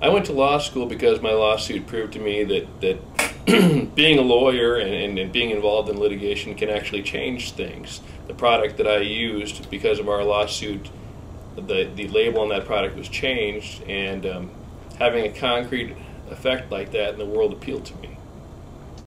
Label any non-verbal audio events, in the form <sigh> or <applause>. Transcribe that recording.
I went to law school because my lawsuit proved to me that, that <clears throat> being a lawyer and, and, and, being involved in litigation can actually change things. The product that I used, because of our lawsuit, the, the label on that product was changed, and um, having a concrete effect like that in the world appealed to me.